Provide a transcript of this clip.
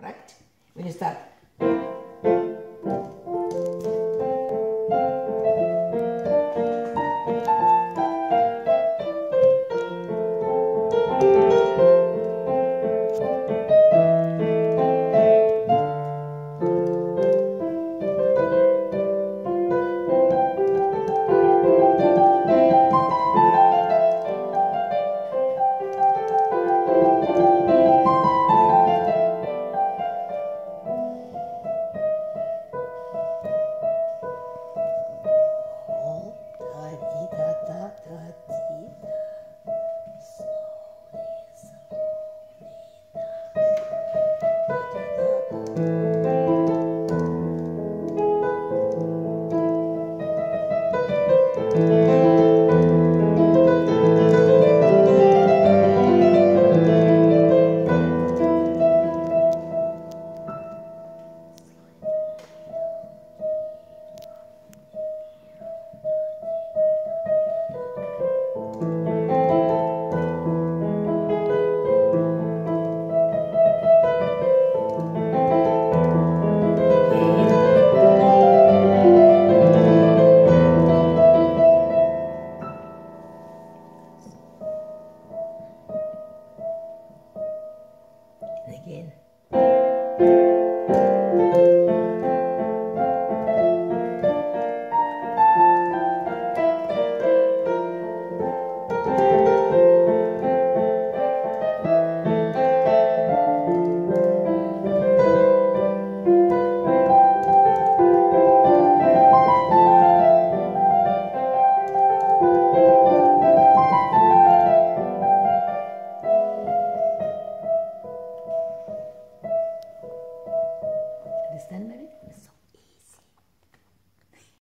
correct? When you start. then maybe?